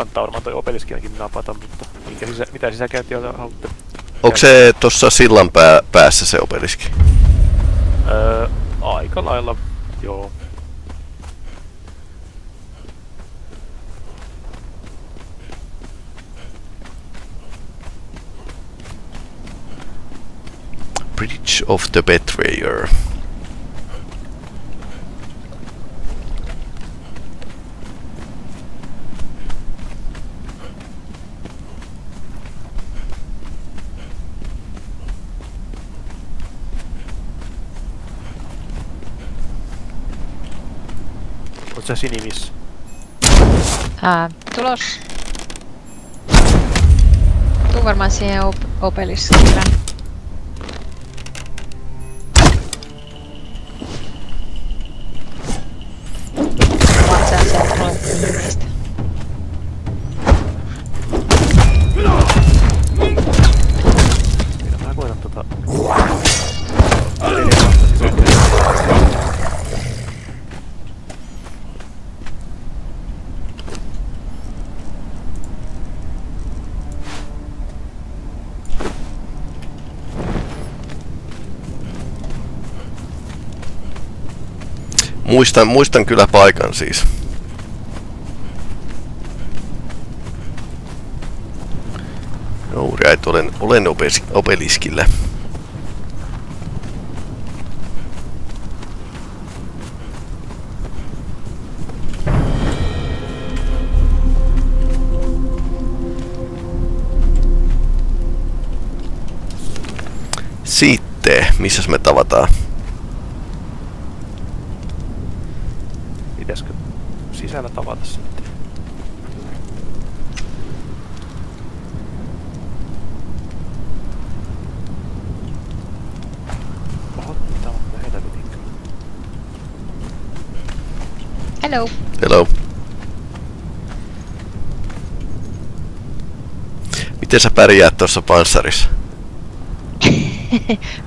Kannattaa varmaan toi opeliskinkin napata, mutta minkä sisä, mitä sisäkäyntiä haluatte? Onko se tuossa sillan pää, päässä se opeliski? Öö, aika lailla, joo. Bridge of the Betrayer. Sä sinivissä? Ää, tulos. Tuu varmaan siihen op opelis kyllä. Muistan, muistan kyllä paikan siis. Jouri, että olen, olen opes, opeliskillä. Sitten, missäs me tavataan? Pitäisikö tavata sitten? Kyllä. Hello. Hello. Miten sä pärjäät tuossa panssarissa?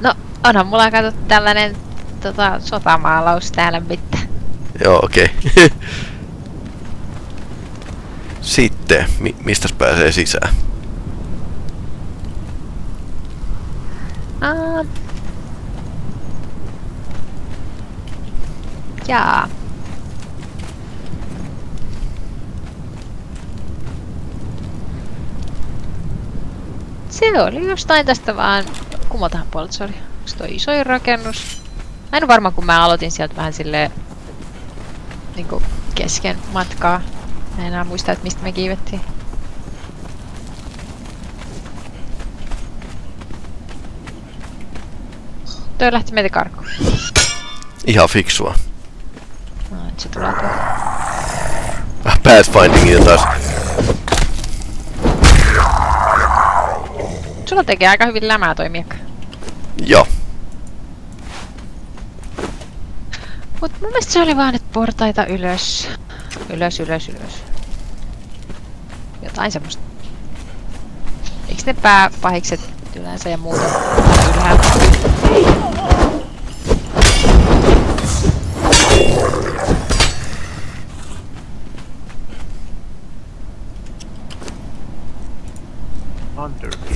No, onhan mulla kato tällainen tota, sotamaalaus täällä mitä. Joo, okei. Okay. Sitten, mi- mistä pääsee sisään? Ah. Jaa. Se oli jostain tästä vaan kumotahan puolelta, sori. Onks toi isoin rakennus? Mä en varma, kun mä aloitin sieltä vähän silleen niinku kesken matkaa. Mä en enää muista, että mistä me kiivettiin. Toi lähti meitä karkuun. Ihan fiksua. No, et se tulee tuolta. Ah, Pathfindingia taas. Sulla tekee aika hyvin lämää toi miekka. Joo. Mut mun mielestä se oli vaan nyt portaita ylös. Ylös, ylös, ylös. Jotain semmoista. Eiks ne pääpahikset yleensä ja muuta täällä ylhäällä? Undergate.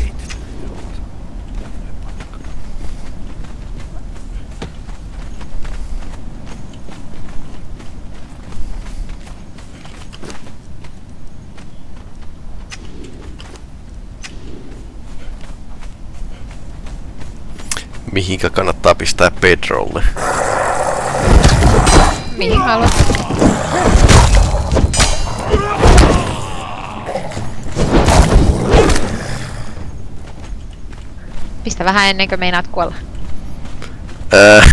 Mihinkä kannattaa pistää Pedrolle? Mihin haluat? Pistä vähän ennen kuin meinaat kuolla. Ää,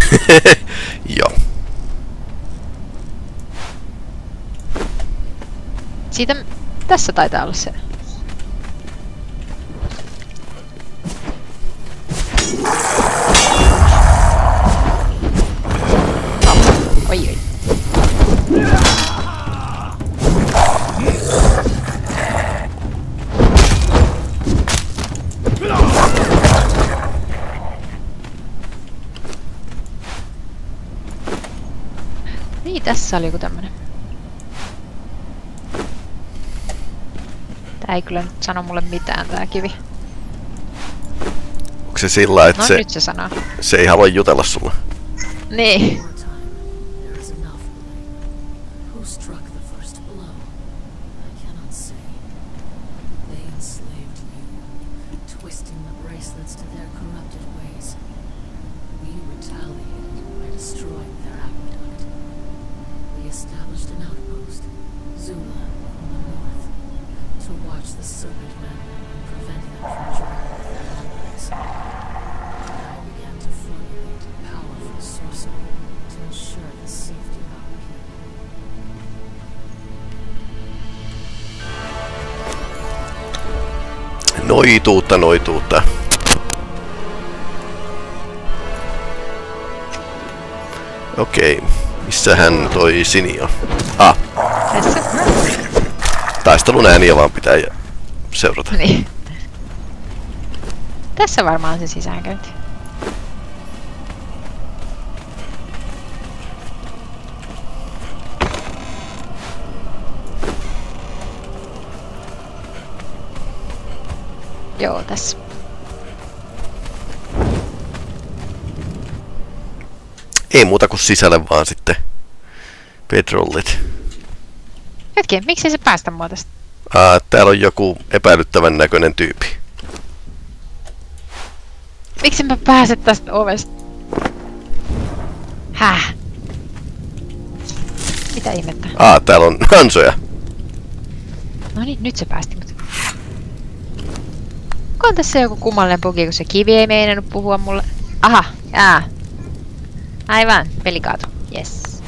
Joo. Siitä... Tässä taitaa olla se. Tässä oli joku tämmönen. Tää ei kyllä nyt sano mulle mitään tää kivi. Onko se sillä, että No se, nyt se sanoo. se ei halua jutella sulle? Niin. Noituutta, noituutta. Okei, missähän toi Sini on? Ah, taistelun ääniä vaan pitää seurata. Niin. Tässä varmaan se sisäänkäynti. Joo, tässä. Ei muuta kuin sisälle vaan sitten petrollit. Hetki, miksi se päästä mua tästä? Ah, täällä on joku epäilyttävän näköinen tyyppi. Miksi mä pääse tästä ovesta? Häh? Mitä ihmettä? Ah, täällä on hansoja. No niin, nyt se päästi. Onko on tässä joku kummallinen bugi, kun se kivi ei meinannut puhua mulle? Aha, jaa. Aivan, peli kaatu. Yes.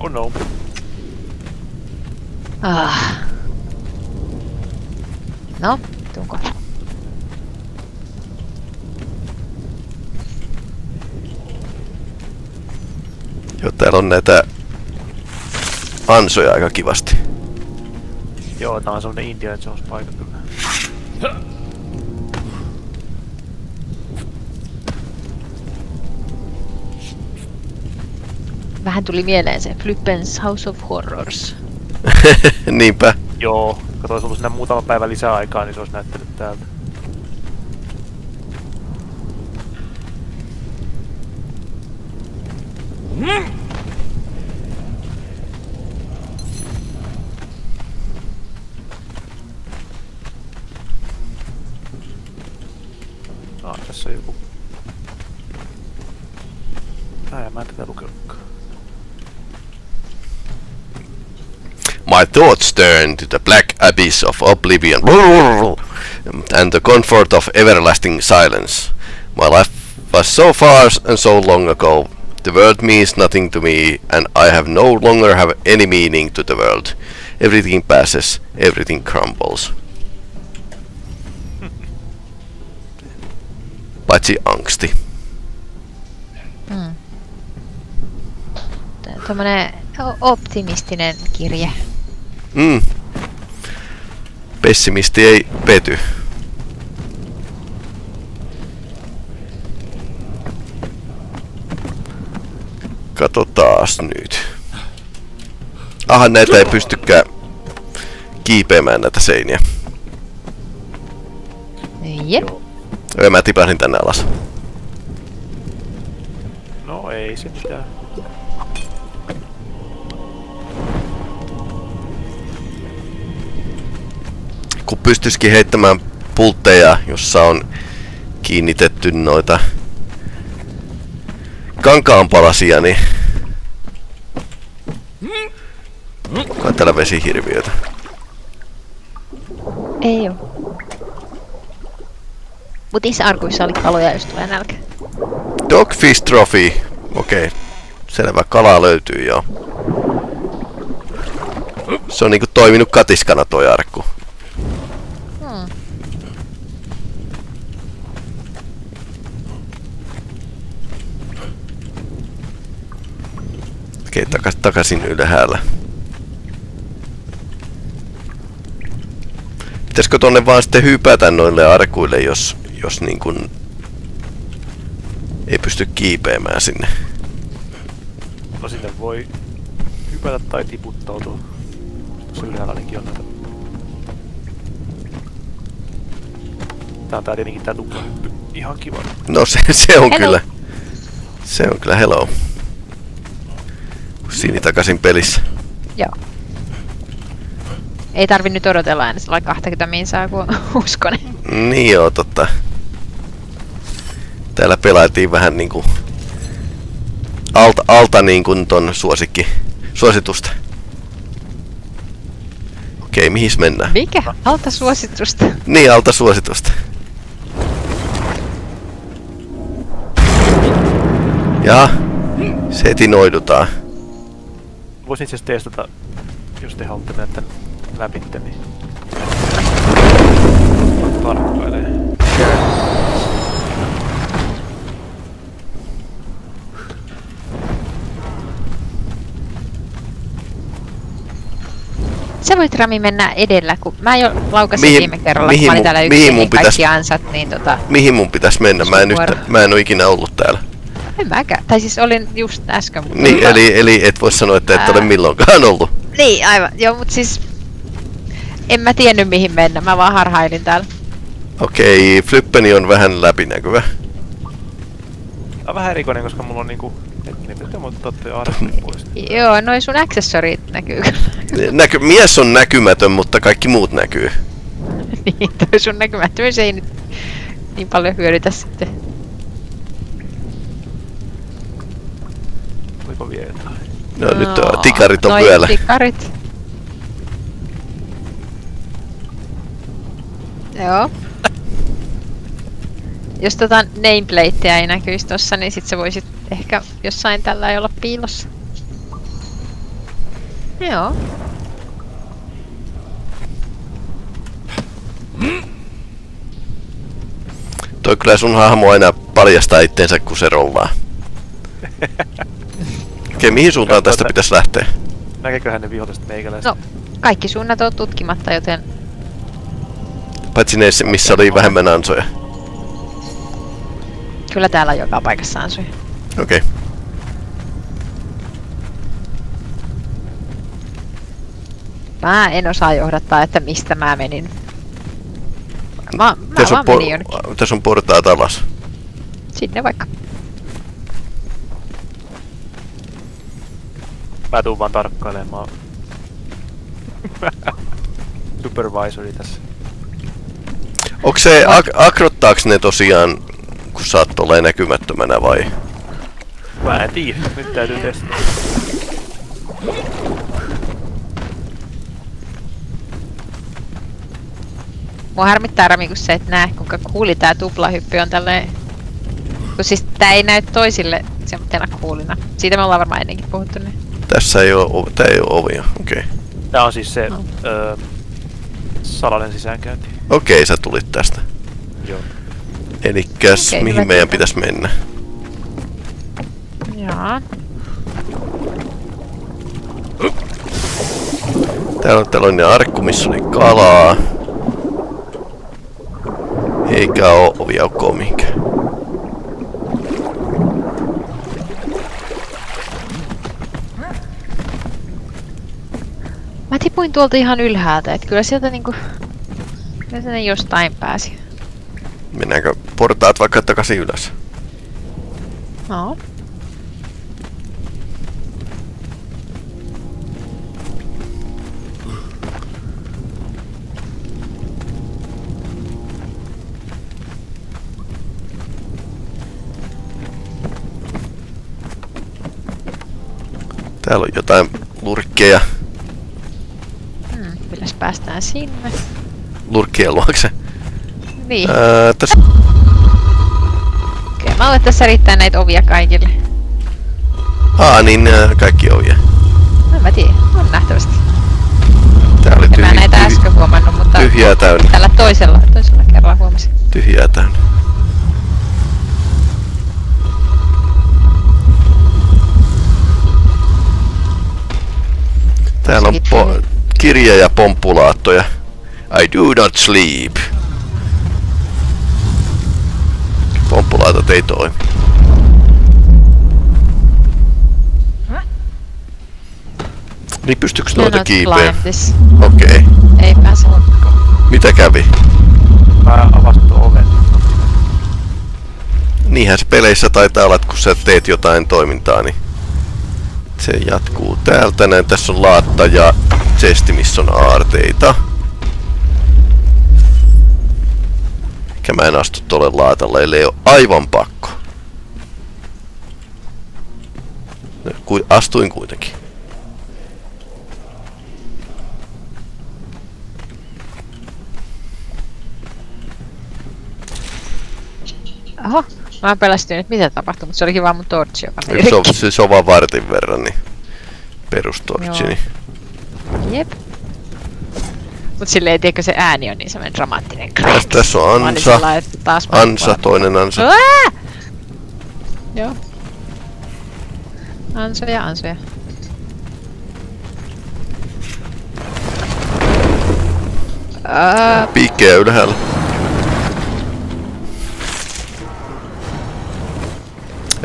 Oh no. Ah. No, tuunko? Joo, täällä on näitä ansoja aika kivasti. Joo, tää on semmonen Indiana Jones paikka kyllä. Vähän tuli mieleen se Flippens House of Horrors. Niinpä. Joo, kato, olisi ollut sinne muutama päivä lisää aikaa, niin se olisi näyttänyt täältä. Ah, thoughts turn to the black abyss of oblivion and the comfort of everlasting silence. My life was so far and so long ago. The world means nothing to me, and I have no longer have any meaning to the world. Everything passes, everything crumbles. Paitsi angsti. Tommonen o- optimistinen kirje. Mm. Pessimisti ei pety. Katsotaas nyt. Aha, näitä ei pystykään kiipeämään näitä seiniä. Jep. Joo, mä tipahdin tänne alas. No ei se mitään. Kun pystyisikin heittämään pultteja, jossa on kiinnitetty noita kankaanpalasia, niin... Onko täällä vesihirviöitä? Ei oo. Mut niissä arkuissa oli kaloja, jos tulee nälkä. Dogfish Trophy. Okei. Selvä, kalaa löytyy joo. Se on niinku toiminut katiskana toi arkku. Hmm. Okei, takas, takaisin ylhäällä. Pitäisikö tonne vaan sitten hypätä noille arkuille, jos, jos niin kun ei pysty kiipeämään sinne? No sinne voi hypätä tai tiputtautua. Tuossa ylhäällä ainakin on näitä. Tää on tää tietenkin tää tuplahyppy. Ihan kiva. No se, se on Hello. kyllä. Se on kyllä hello. Sini takaisin pelissä. Joo. Ei tarvi nyt odotella enää sillä 20 minsaa, kun uskon. Niin joo, totta. Täällä pelaatiin vähän niinku alta, alta niin kuin ton suosikki, suositusta. Okei, mihin mennään? Mikä? Alta suositusta. Niin, alta suositusta. Ja setinoidutaan. Voisin itse asiassa testata, jos te haluatte mennä tän läpi, niin... Tarkkailee. Sä voit Rami mennä edellä, kun mä jo laukasin Mihin- viime kerralla, mihin kun mä olin täällä mihin yksin, mun niin pitäis- kaikki ansat, niin tota, Mihin mun pitäis mennä? Mä en, yhtä, mä en oo ikinä ollut täällä. En mäkään. Tai siis olin just äsken. mutta Niin, eli, eli et voi sanoa, että et ole milloinkaan ollut. Niin, aivan. Joo, mut siis... En mä tiennyt mihin mennä, mä vaan harhailin täällä. Okei, flippeni on vähän läpinäkyvä. Tää on vähän erikoinen, koska mulla on niinku... Pitää mutta puolesta. Joo, noi sun accessorit näkyy kyllä. Näky, mies on näkymätön, mutta kaikki muut näkyy. niin, toi sun näkymättömyys ei nyt niin paljon hyödytä sitten. Oliko vielä jotain? No, nyt on, tikarit on noi vyöllä. Tikarit. Joo. Jos tota nameplatea ei näkyisi tossa, niin sit sä voisit ehkä jossain tällä olla piilossa. Joo. Toi kyllä sun hahmo aina paljastaa itteensä, kun se rollaa. Okei, mihin suuntaan tästä Katsotaan. pitäisi lähteä? Näkeeköhän ne viholliset meikäläiset? No, kaikki suunnat on tutkimatta, joten Paitsi ne, missä oli vähemmän ansoja. kyllä täällä joka paikassa on syy. Okei. Mä en osaa johdattaa, että mistä mä menin. Mä, mä Tässä vaan on, menin jonnekin. por- tässä on portaat alas. Sinne vaikka. Mä tuun vaan tarkkailemaan. Supervisori tässä. Onko se, ak- akrottaaks ne tosiaan, kun sä oot näkymättömänä vai? Mä en tiedä, nyt täytyy testata. Mua harmittaa Rami, kun sä et näe, kuinka kuuli tää tuplahyppy on tälleen... Kun siis tää ei näy toisille semmoisena kuulina. Siitä me ollaan varmaan ennenkin puhuttu. Niin. Tässä ei oo, o- tää ei oo ovia. Okei. Tää on siis se No. öö, salainen sisäänkäynti. Okei, sä tulit tästä. Joo. Elikkäs, Okei, mihin meidän pitäisi mennä? Jaa. Täällä on tällainen arkku, missä oli kalaa. Eikä oo oviaukkoa mihinkään. Mä tipuin tuolta ihan ylhäältä, että kyllä sieltä niinku... Kyllä sinne jostain pääsi. Mennäänkö portaat vaikka takaisin ylös? No. Täällä on jotain lurkkeja. Päästään sinne? Lurkkien luokse. Niin. Ää, tässä Okei, mä luulen, että tässä riittää näitä ovia kaikille. Aa, niin ää, kaikki ovia. No mä tiedän, on nähtävästi. Tää oli En mä näitä äsken huomannut, mutta tyhjää täynnä. tällä toisella, toisella kerralla huomasin. Tyhjää täynnä. Täällä on po- kirja ja pomppulaattoja. I do not sleep. Pomppulaatot ei toimi. Niin pystyykö noita this. Okei. Ei pääse. Mitä kävi? mä avasin tuon oven. Niinhän se peleissä taitaa olla, että kun sä teet jotain toimintaa, niin se jatkuu täältä. Näin tässä on laatta ja chesti, missä on aarteita. Eikä mä en astu tuolle laatalle, ellei ole aivan pakko. No, astuin kuitenkin. Oho, mä pelästyin, että mitä tapahtui, mutta se olikin vaan mun torchi, joka meni Se on, se, se on vaan vartin verran, niin perustorchi. Joo. Niin. Jep. Mut silleen, tiedätkö se ääni on niin semmonen dramaattinen. Tässä, tässä on ansa, taas ansa, toinen ansa. Ää! Joo. Ansoja, ansoja. Ää, Piikkejä ylhäällä.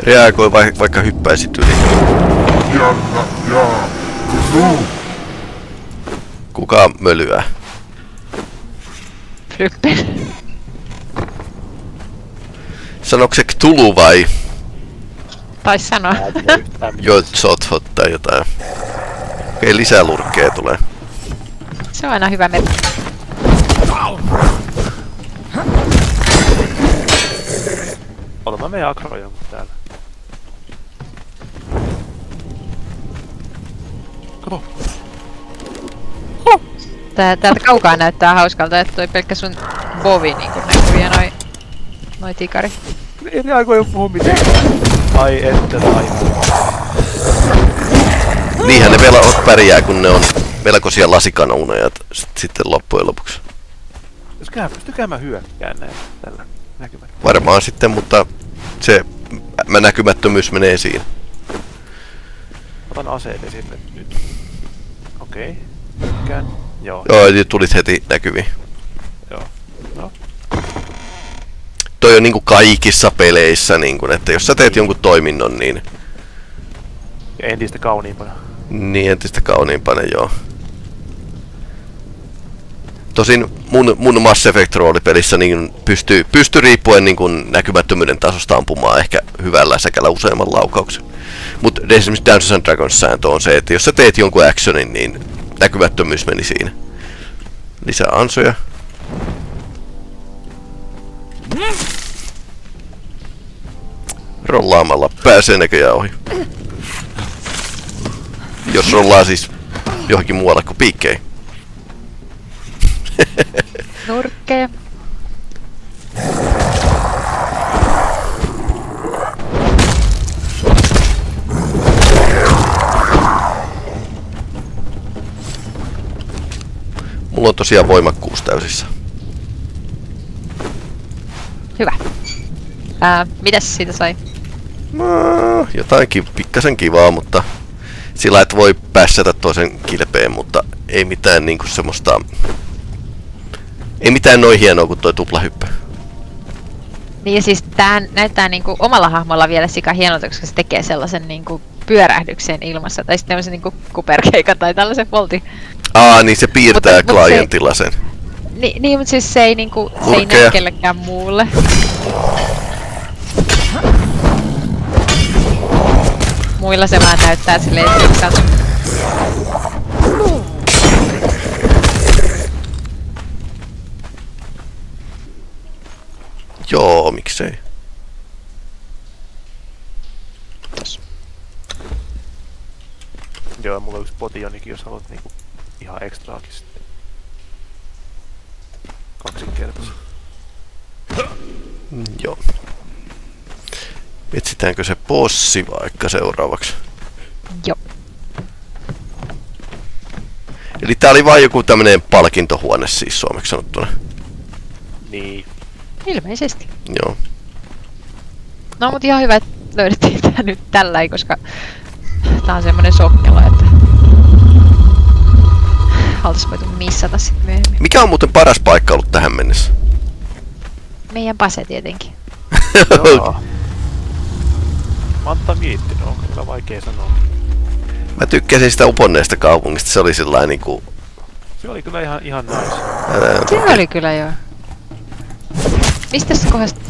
Reagoi vai, vaikka hyppäisit yli. Tuu. Kuka mölyää? Flyppen. Sanoiko se Tulu vai Tais sanoa. Jotsot tai jotain? Okei, lisää lurkkeja tulee. Se on aina hyvä merkki. Ota mä menen akroja täällä. Tää, täältä kaukaa näyttää hauskalta, että toi pelkkä sun bovi niinku näkyy ja noi, noi tikari. Ei ne aikoo jo puhu mitenkään. Ai että tai. Niinhän ne velot pärjää, kun ne on melkoisia lasikanoneja t- sit- sitten loppujen lopuksi. Jos käy, pystykää mä hyökkään näin tällä näkymällä. Varmaan sitten, mutta se mä näkymättömyys menee siinä. Otan aseet esille nyt. Okei. Hyökkään. Joo. Joo, tulit heti näkyviin. Joo. No. Toi on niinku kaikissa peleissä, niinku, että jos sä teet jonkun toiminnon, niin, Ja entistä kauniimpana. niin entistä kauniimpana joo. Tosin mun, mun Mass Effect roolipelissä niin pystyy, pystyy riippuen niin kuin näkymättömyyden tasosta ampumaan ehkä hyvällä säkällä useamman laukauksen. Mutta esimerkiksi Dungeons and Dragons sääntö on se, että jos sä teet jonkun actionin, niin näkymättömyys meni siinä. Lisää ansoja. Rollaamalla pääsee näköjään ohi. Jos rollaa siis johonkin muualle kuin piikkeihin. Nurkkeja. Mulla on tosiaan voimakkuus täysissä. Hyvä. Ää, mitäs siitä sai? No, jotain ki- pikkasen kivaa, mutta sillä et voi päässätä toisen kilpeen, mutta ei mitään niinku semmoista... Ei mitään noin hienoa kuin toi tuplahyppy. Niin ja siis tää näyttää niinku omalla hahmolla vielä sika hienolta, koska se tekee sellaisen niinku pyörähdyksen ilmassa. Tai sitten tämmösen niinku kuperkeikan tai tällaisen voltin. Aa, niin se piirtää mutta se- klientilla sen. Ni, niin, mutta siis se ei niinku, se ei näy kellekään muulle. Muilla se vaan näyttää silleen, että sä oot Joo, miksei. Joo, mulla on yksi potionikin, jos haluat niinku ihan ekstraakin sitten. Kaksinkertaisen. Mm, Joo. Etsitäänkö se bossi vaikka seuraavaksi? Joo. Eli tää oli vain joku tämmönen palkintohuone siis suomeksi sanottuna. Niin. Ilmeisesti. Joo. No mut ihan hyvä, että löydettiin tää nyt tällä, koska tää on semmonen sokkelo, että oltais voitu missata sit myöhemmin. Mikä on muuten paras paikka ollut tähän mennessä? Meidän pase tietenkin. Joo. Mä oon miettinyt, on kyllä vaikea sanoa. Mä tykkäsin sitä uponneesta kaupungista, se oli sellainen niinku... Se oli kyllä ihan, ihan nice. Ää, Se oli kyllä joo. Mistä se kohdasta?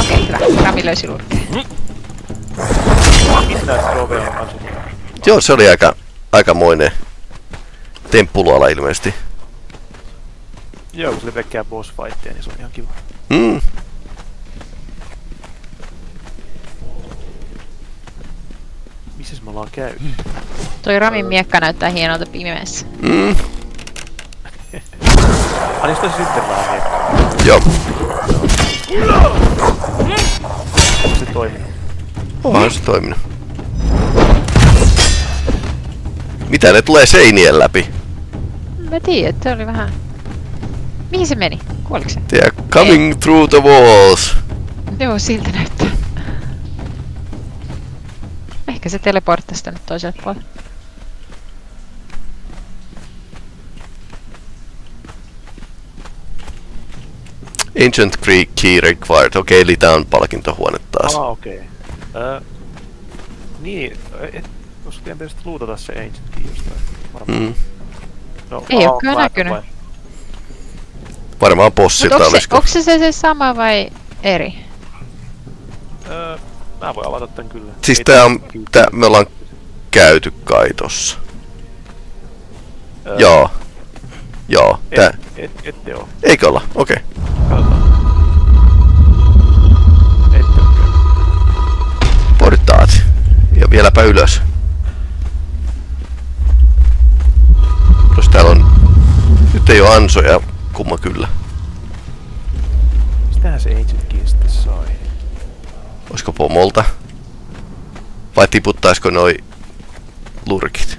Okei, okay, hyvä. Rami löysi lurkkeen. Midnight Grove on kanssa. Joo, se oli aika, aikamoinen temppuluala ilmeisesti. Joo, kun se oli pelkkää boss fightia, niin se on ihan kiva. Mm. Missäs me ollaan käyty? Toi Ramin miekka näyttää hienolta pimeässä. Mm. Ai se tosi sitten vähän miettiä. Joo. Onko se toiminut? Onhan se toiminut. Mitä ne tulee seinien läpi? Mä tiedän, että oli vähän... Mihin se meni? Kuoliko se? They are coming through the walls. Joo, siltä näyttää. Ehkä se teleporttasi tänne toiselle puolelle. Ancient Greek key required. Okei, eli tää on palkintohuone taas. Ah, okei. Okay. Uh, niin, et, koska teidän pitäisi luutata se Ancient Key jostain. Varmaan. Mm. No, Ei oo kyllä näkynyt. vai- Varmaan bossilta onko se, olisiko. onko se, se se sama vai eri? Öö, mä voin avata tän kyllä. Siis Ei tää on, tää- me ollaan käyty kai tossa. Öö, Joo. Joo, tää, Et, et, ette oo. eikö olla? Okei. Katsotaan. Ette oo kyllä. Portaat. Ja vieläpä ylös. Nyt ei oo ansoja, kumma kyllä. Mistähän se Ancient Key sitten sai? Olisiko pomolta? Vai tiputtaisiko noi lurkit?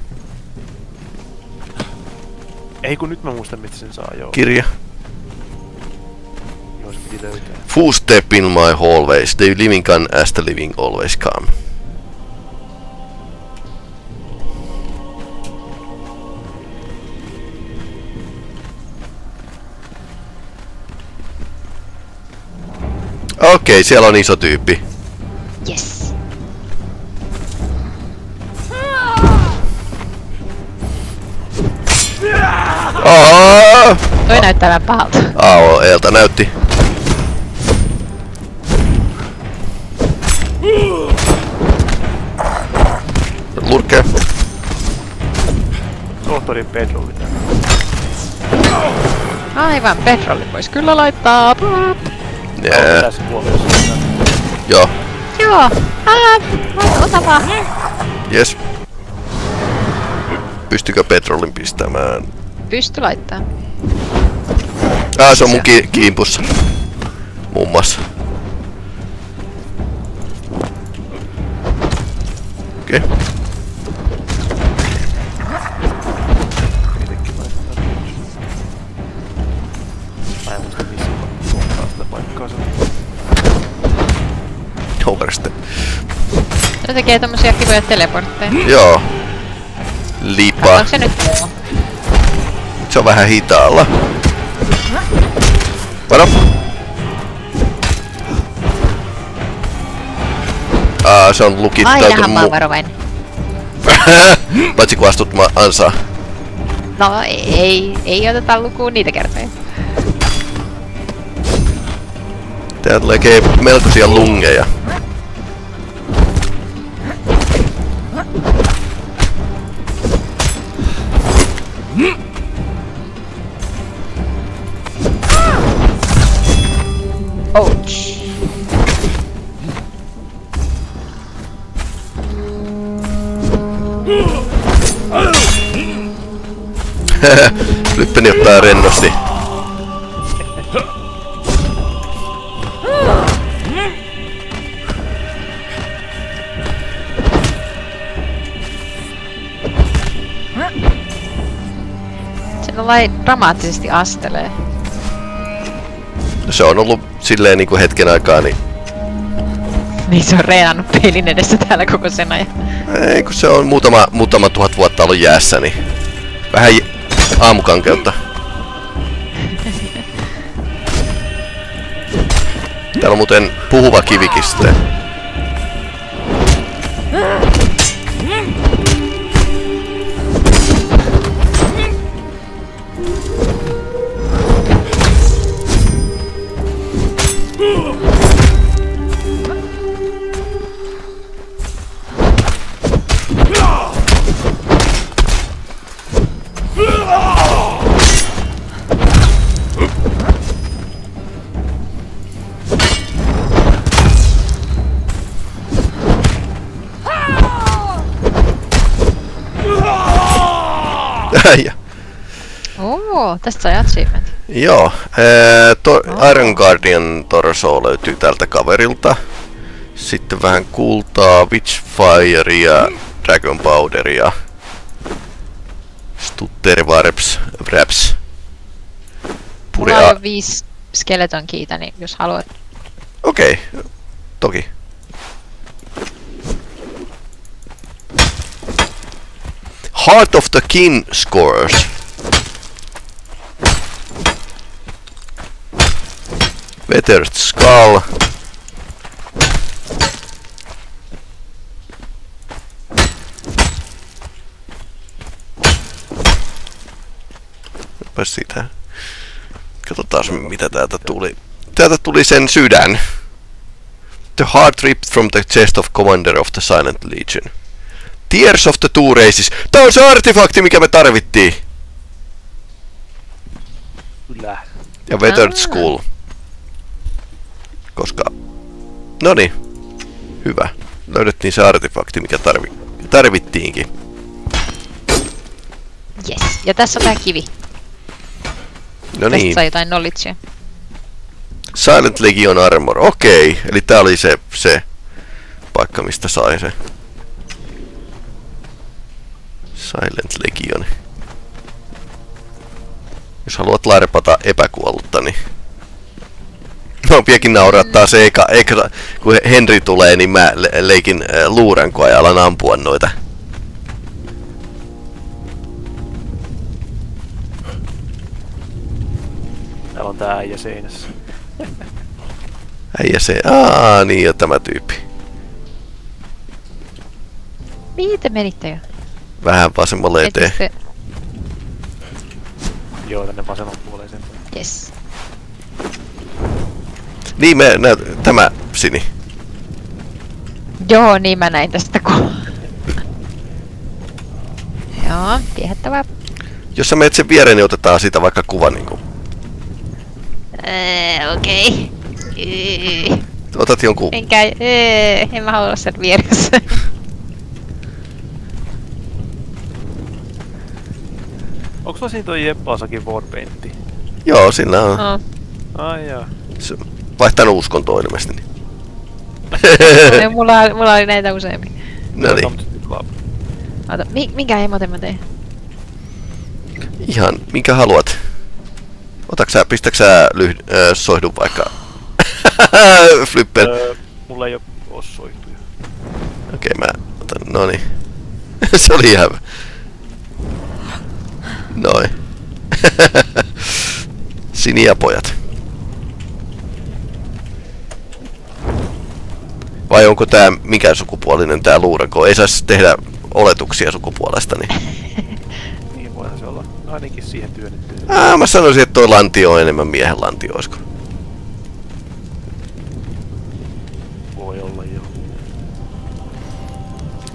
Ei kun nyt mä muistan mistä sen saa, joo. Kirja. Joo, se piti löytää. Footstep in my hallways. The living can as the living always come. Okei, siellä on iso tyyppi. Yes. Aa! Toi näyttää vähän pahalta. AOElta näytti. Lurkee. Tohtorin petrolli. Aivan, petrolli voisi kyllä laittaa. Pup. Jää. Tässä puolessa. Joo. Joo. Ota vaan. Jes. Pystykö petrolin pistämään? Pysty laittaa. Ah, se on mun ki- kiimpussa. Muun muassa. Okei. Okay. Tekee tommosia kivoja teleportteja. Joo. Liipaa. Katsotaanko se nyt muu? Se on vähän hitaalla. Varo. Aa, se on lukittautunut Ainahan mä oon varovainen. Paitsi kun astut ma- ansaa. No ei, ei oteta lukuun niitä kertoja. Tää tulee melkoisia lungeja. Lai dramaattisesti astelee. Se on ollut silleen niinku hetken aikaa, niin Niin se on reenannut peilin edessä täällä koko sen ajan. ei kun se on muutama, muutama tuhat vuotta ollut jäässä, niin vähän j- aamukankeutta. Täällä on muuten puhuva kivikin tästä sai achievement. Joo, ää, to, Iron Guardian torso löytyy tältä kaverilta. Sitten vähän kultaa, Witchfirea, Dragon Powderia, Stuttervarps, Wraps. Mulla on viisi skeleton kiitä, niin jos haluat. Okei, okay. toki. Heart of the King scores. Weathered Skull. Onpas siitä. Katsotaan mitä täältä tuli. Täältä tuli sen sydän. The heart ripped from the chest of commander of the Silent Legion. Tears of the Two Races. Tää on se artefakti, mikä me tarvittiin. Kyllä. Ja Weathered Ah. Koska... Noni. Hyvä. Löydettiin se artefakti, mikä tarvi... tarvittiinkin. Yes. Ja tässä on tää kivi. No Tästä niin. sai jotain knowledgea. Silent Legion Armor. Okei. Eli tää oli se, se paikka, mistä sai se. Silent Legion. Jos haluat larpata epäkuollutta, niin... No, piekin naurattaa se, eka, eka, kun Henry tulee, niin mä le- leikin äh, luurankoa ja alan ampua noita. Täällä on tää äijä seinässä. Äijä se, aa niin jo tämä tyyppi. Mihin te menitte jo? Vähän vasemmalle eteen. Joo, tänne vasemman puoleen sen. Yes. Niin me, nä, tämä Sini. Joo, niin mä näin tästä kun... Joo, viehättävää. Jos sä menet sen viereen, niin otetaan siitä vaikka kuva niinku. Öö, okei. Okay. Otat jonkun... Enkä, öö, en mä halua olla sen vieressä. Onko sulla siinä toi Jeppaasakin Warpaintti? Joo, sillä on. no, Ai. Se, vaihtanut uskontoa ilmeisesti. Niin. mulla, mulla oli näitä useammin. no niin. Ota, mi, minkä emoten mä tein? Ihan, minkä haluat. Otaks sä, pistäks sä lyh, äh, soihdun vaikka? Flipper. Okei, Öö, mulla ei oo ossoihtuja. okay, mä otan, no niin. Se oli ihan. Noin. Siniä pojat. Vai onko tää mikä sukupuolinen tää luuranko? Ei saisi tehdä oletuksia sukupuolesta, niin... Niin voihan se olla. Ainakin siihen työnnetty. Ää, mä sanoisin, että toi lantio on enemmän miehen lantio, oisko? Voi olla joo.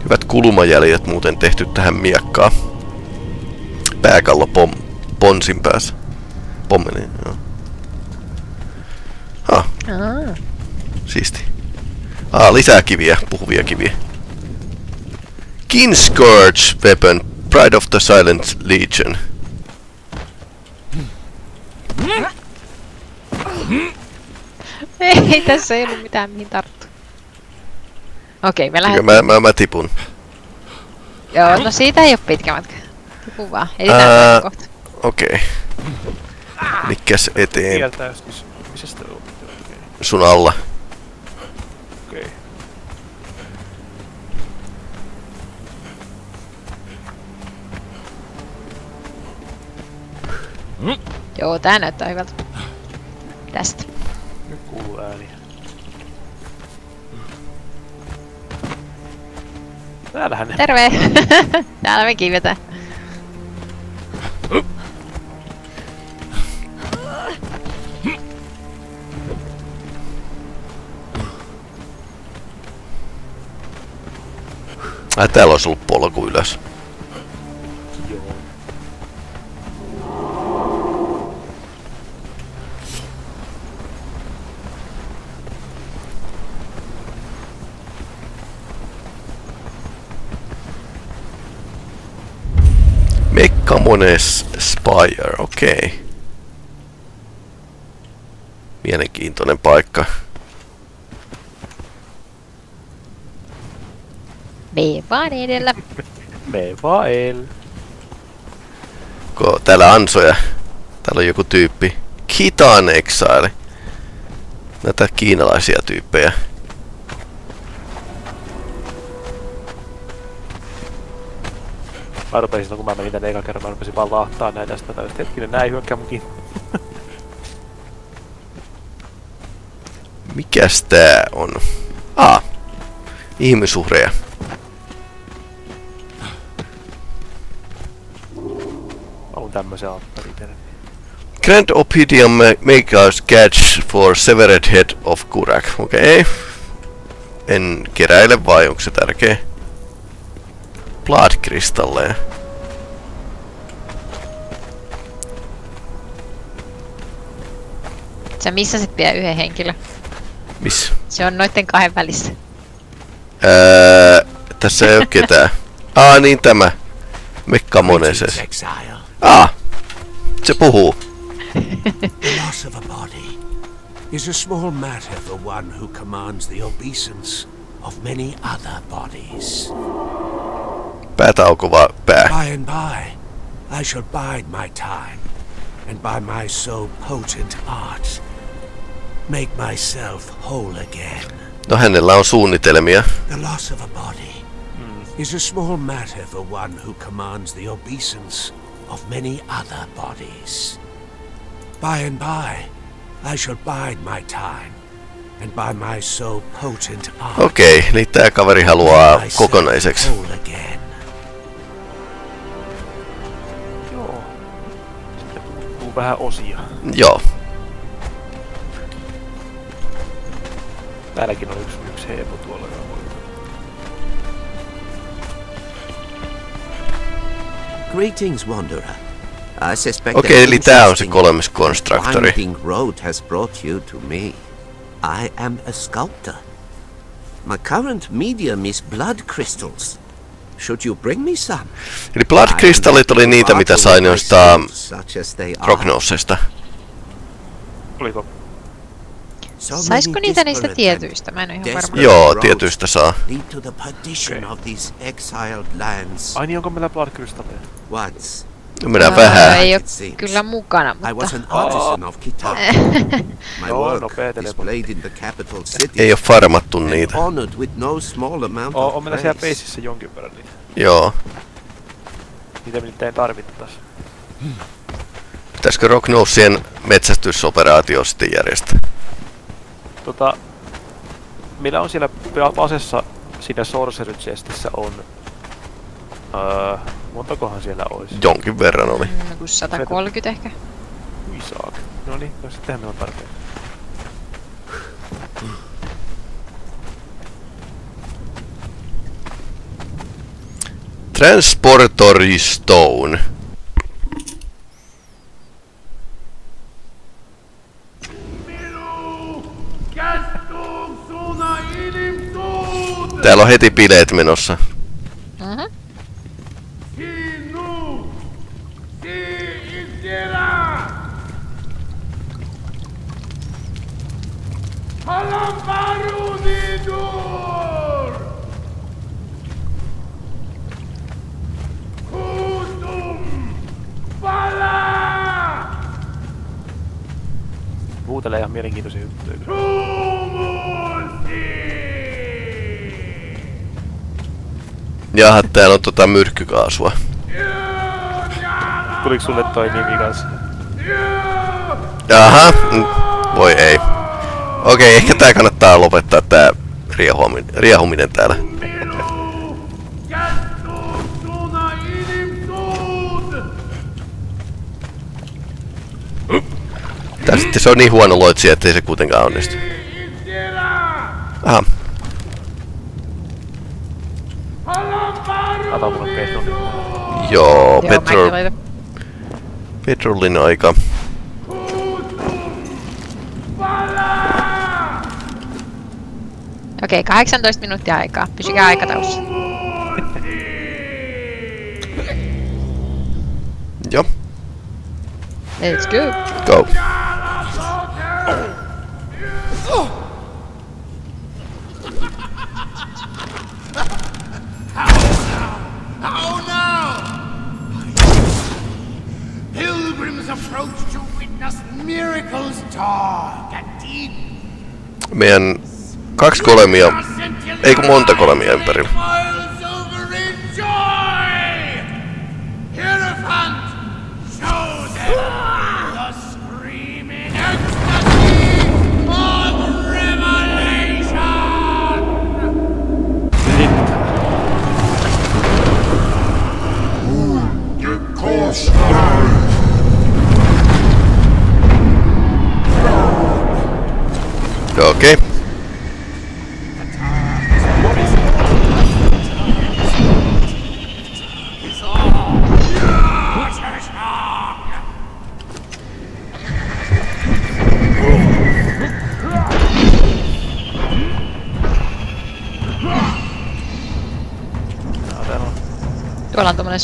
Hyvät kulmajäljet muuten tehty tähän miekkaan. Pääkallo pom, ponsin päässä. Pommeli, joo. Ha, Aa, siisti. Ah, lisää kiviä, puhuvia kiviä. Kinscourge weapon, Pride of the Silent Legion. ei tässä ei ollut mitään mihin tarttua. Okei, me Eikö lähdetään. Mä, mä, mä tipun. Joo, no siitä ei oo pitkä matka. Tipu vaan. Ei Ää, tää kohta. Okei. Eteen siis. Missä sitä on? Okei. sun alla? Joo, tää näyttää hyvältä. Tästä. Nyt kuuluu ääniä. Täällähän ne. Terve! Täällä me kiivetään. Ai täällä olisi ollut polku ylös. Mekkamones Spire, okei. Okay. Mielenkiintoinen paikka. Me vaan edellä. Me vaan el. Ko täällä ansoja. Täällä on joku tyyppi. Kitan Exile. Näitä kiinalaisia tyyppejä. Mä rupesin, kun mä menin tänne ekan kerran, mä rupesin vaan lahtaa näitä sitä täysin. Hetkinen, näin hyökkää munkin. Mikäs tää on? Ah, ihmisuhreja. Mä haluun tämmösen alttarin. Grand Obsidian ma- Maker's Catch for Severed Head of Kurak. Okei. Okay. En keräile vai onko se tärkeä? Blood kristalleja. Sä missasit vielä yhden henkilön. Miss? Se on noitten kahden välissä. Öö, tässä ei oo ketään. Aa niin tämä. Mekka Moneses. Ah, se puhuu. The loss of a body is a small matter for one who commands the obeisance of many other bodies. Päätä aukova pää. By and by, I shall bide my time, and by my so potent art, make myself whole again. No hänellä on suunnitelmia. The loss of a body is a small matter for one who commands the obeisance of many other bodies. By and by, I shall bide my time, and by my so potent art, Okei, okay, niin tää kaveri haluaa kokonaiseksi. Puuttuu vähän osia. Joo. Täälläkin on yksi, yksi heemo tuolla. Greetings, Wanderer. I suspect Okei, an eli tää on se kolmas konstruktori. Winding road has brought you to me. I am a sculptor. My current medium is blood crystals. Should you bring me some? Eli blood I am kristallit oli niitä, mitä sain noista prognoosista. Oliko? So Saisiko many niitä niistä tietyistä? Mä en ihan varma. Joo, tietyistä saa. Lead to the perdition Okei. of these exiled lands. Ai niin, onko meillä blood kristalleja? Once, Mennään Ää, vähän. Ei seems. kyllä mukana, I was mutta... an artisan of Kitab. My work teleportti. displayed in the capital city. Ei oo farmattu niitä. honored with no small amount Oo, of on meillä siellä peisissä jonkin verran niitä. Joo. Niitä me nyt ei tarvittais. Pitäisikö Rocknosien metsästysoperaatio sitten järjestää? Tota, meillä on siellä asessa siinä Sorcerer Chestissä on... Öö, montakohan siellä olisi? Jonkin verran oli. Mm, Joku 130 ehkä. Ui saak. No niin, no sittenhän me on tarpeen. Transportory Stone. Täällä on heti bileet menossa. Huutelee ihan mielenkiintoisia juttuja. Jaha, täällä on tota myrkkykaasua. Tuliko sulle toi nimi kanssa? Jaha, voi ei. Okei, ehkä tää kannattaa lopettaa tää riehuminen, riehuminen täällä. Tää sitten se on niin huono loitsija, ettei se kuitenkaan onnistu. Aha, mulle joo, petrol, petrolin aika. Okei, 18 minuuttia aikaa. Pysykää aikataulussa. Joo, Let's go. go. How now? Pilgrims approach to witness miracles dark and deep. Meidän kaksi kolemia, ei kun monta kolemia ympärillä. Miles over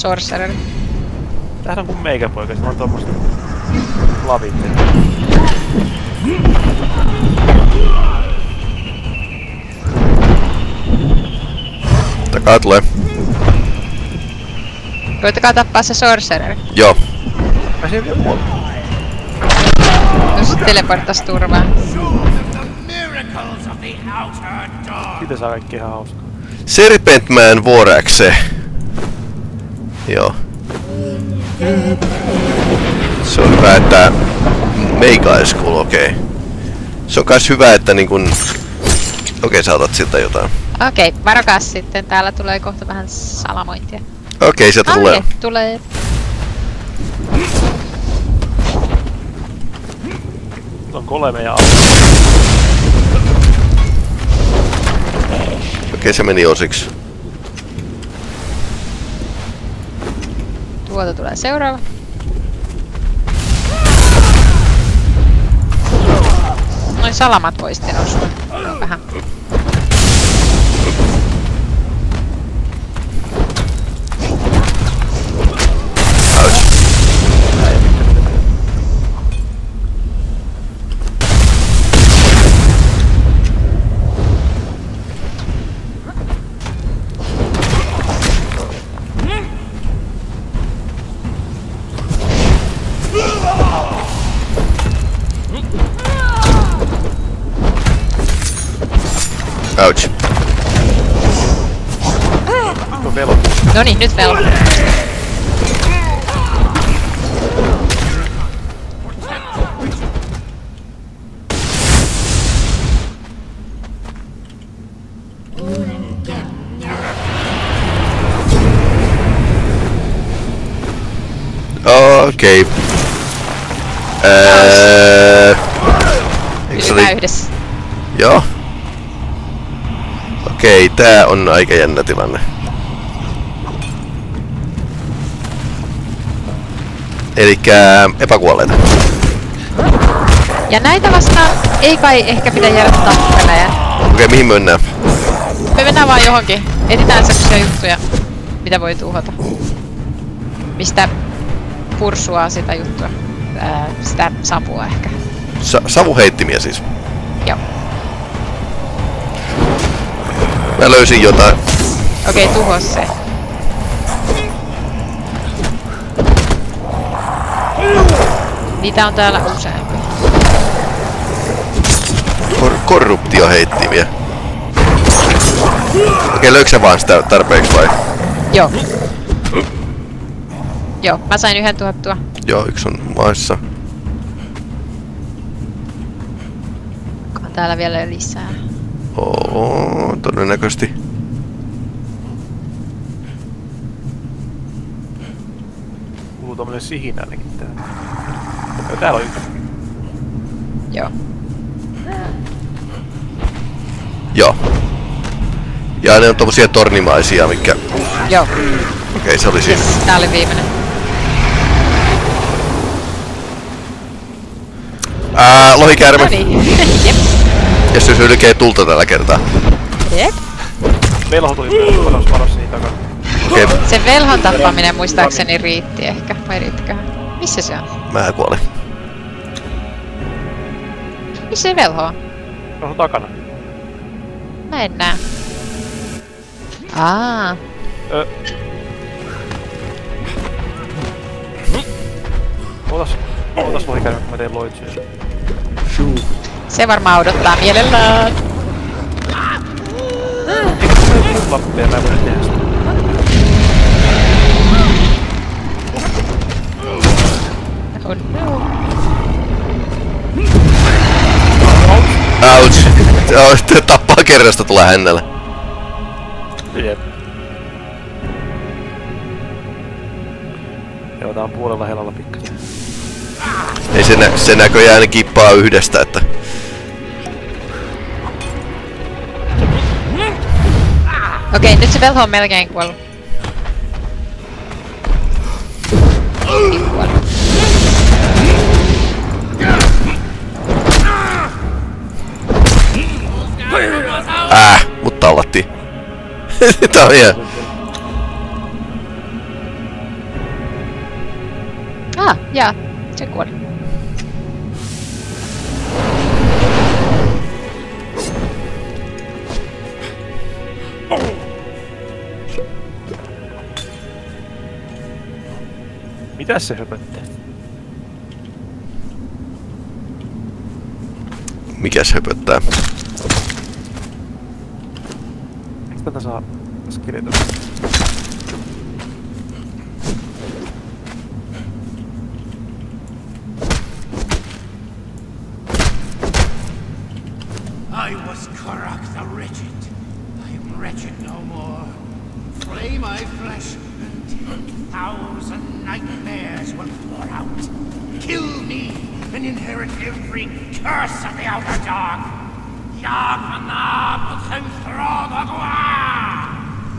Tommonen sorcerer. tämähän on kuin meikäpoika, sillä on tommoset lavit. Takaa tulee. Koittakaa tappaa se sorcerer. Joo. Mä siellä vielä kuolla. Jos se teleporttas turvaan. Siitä saa kaikki ihan hauskaa. Serpentman Voraxe. Joo. Se on hyvä, että meikä school, okei. Okay. Se on kans hyvä, että niin kun... Okei, okay, sä otat siltä jotain. Okei, okay, varokaa sitten. Täällä tulee kohta vähän salamointia. Okei, okay, sieltä Ah, tulee. okei, tulee. On kolme ja Okei, okay, se meni osiksi. Tuolta tulee seuraava. Noin salamat voi sitten osua. Vähän. Okei, tää on aika jännä tilanne. Elikkä epäkuolleita. Ja näitä vastaan ei kai ehkä pidä jäädä tappelemaan. Okei, mihin mennään? Me mennään vaan johonkin. Etitään sellaisia juttuja, mitä voi tuhota. Mistä pursuaa sitä juttua. Ää, sitä sapua ehkä. Sa savuheittimiä siis. Joo. Mä löysin jotain. Okei, okay, tuho se. Niitä on täällä useampi. Kor korruptioheittimiä. Okei, löykö sä vaan sitä tarpeeksi vai? Joo. Joo, mä sain yhden tuhottua. Joo, yksi on maissa. Täällä vielä lisää. Oo, todennäköisesti. Kuuluu tommonen sihinä ainakin täällä. Joo, täällä on yksi. Joo. Joo. Ja ne on tommosia tornimaisia, mikä... Joo. Okei, se oli siinä. Yes, tää oli viimeinen. Ää, lohikäärme. No niin. Jep. Ja se hylkee tulta tällä kertaa. Jep. Velho tuli myös varos, varos siihen takana. Okei, Se velhon tappaminen muistaakseni riitti ehkä, vai riittiköhän? Missä se on? mä kuolin. Missä se velho on? Se on takana. Mä en näe. Aa, Ö. Ootas, ootas lohikäärme, kun mä teen loitsuja. se varmaan odottaa mielellään. Mun lappia, mä en voi tehdä sitä. Oh no. Ouch! Joo, tappaa kerrasta tulee hännellä. Jep. Joo, tää on puolella helalla pikkasen. Ei se, nä- se näköjään kippaa yhdestä, että... se velho on melkein kuollut. Äh, mut tallattiin. Tää on ihan... Ah, jaa, Mitäs se höpöttää? Mikäs höpöttää? Eikö tätä saa skeleton? I was Karak the Wretched. I am wretched no more. Flay my flesh, and ten thousand nightmares will pour out. Kill me, and inherit every curse of the Outer Dark. Yagana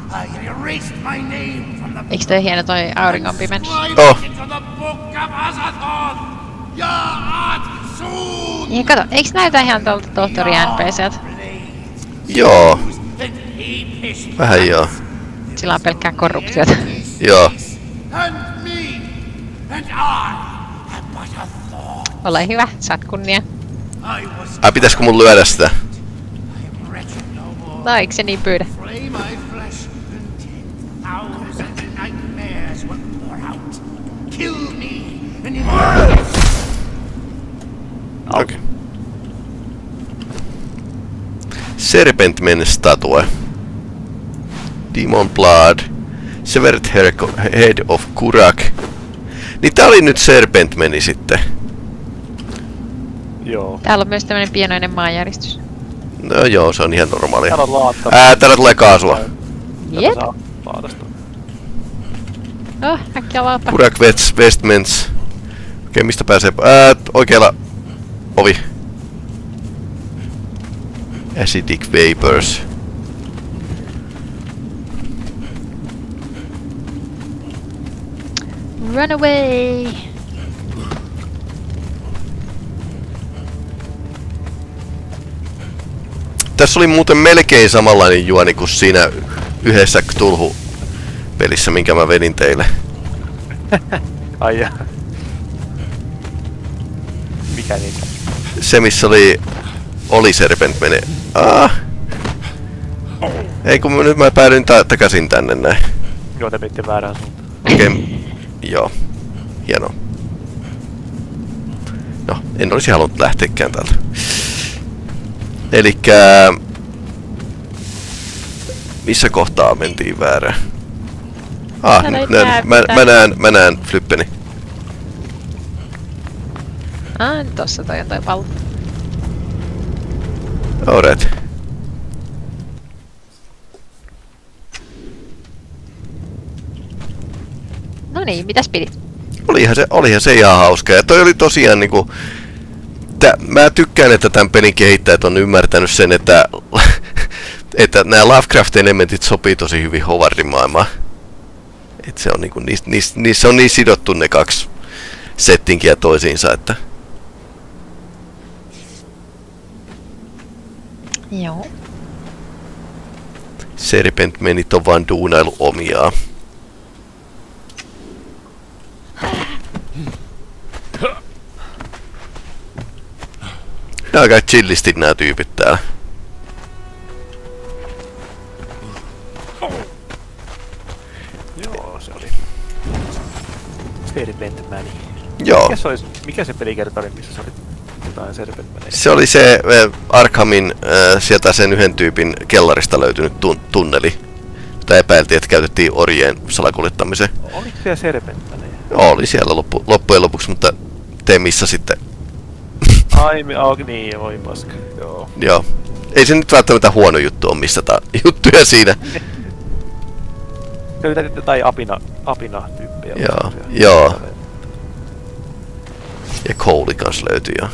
I erased my toi hieno toi auringon pimennys? Oh. Niin kato, eiks näytä ihan tuolta tohtori NPCltä? Joo, vähän joo. Sillä on pelkkää korruptiota. Joo. Ole hyvä, saat kunnia. Ai pitäisikö mun lyödä sitä? No, eikö se niin pyydä? Serpentman statue. Demon Blood. Severed Head of Kurak. Niin tää oli nyt Serpentmani sitten. Joo. Täällä on myös tämmönen pienoinen maanjäristys. No joo, se on ihan normaalia. Täällä on laatta. Ää, täällä tulee kaasua. Jep. Oh, äkkiä laappa. Kurak Vets, Vestments. Okei, mistä pääsee? Ää, oikealla ovi. Acidic Vapors. Run away! Tässä oli muuten melkein samanlainen juoni kuin siinä yhdessä Cthulhu pelissä, minkä mä vedin teille. Ai jaa. Mikä niitä? Se missä oli... Oli Serpent menee. Ah. Ei kun mä- nyt mä päädyin ta- takaisin tänne näin. Joo, te menitte väärään suuntaan. Okei. Okay. Joo. Hienoa. No, en olisi halunnut lähteäkään täältä. Elikkä... Missä kohtaa mentiin väärään? Ah, näen, näe mä, mä, näen, mä näen flippeni. Ah, tossa toi on toi pallo. Alright. No niin, mitäs pidit? Olihan se, olihan se ihan hauska. Ja toi oli tosiaan niinku... Tä, mä tykkään, että tämän pelin kehittäjät on ymmärtänyt sen, että, että nämä Lovecraft-elementit sopii tosi hyvin Howardin maailmaan. Et se on niinku, niissä, niissä, niissä on niin sidottu ne kaksi settinkiä toisiinsa, että Joo. Serpent menit on vaan duunailu omiaan. Nää on kai chillisti nää tyypit täällä. Joo, se oli. Serpent meni. Joo. Mikä se, olisi, mikä se pelikerta oli, missä sä olit jotain Serpentmania? Se oli se äh, Arkhamin äh, sieltä sen yhden tyypin kellarista löytynyt tun- tunneli. Jota epäiltiin, että käytettiin orjien salakuljettamiseen. Oliko siellä Serpentmania? Oli siellä loppu, loppujen lopuksi, mutta te missä sitten. Ai, mi- oh, niin, voi paska. Joo. Joo. Ei se nyt välttämättä huono juttu on, missä tää juttuja siinä. Kyllä jotain apina, apina tyyppejä. Joo, joo. Ja Couli kans löytyi jo.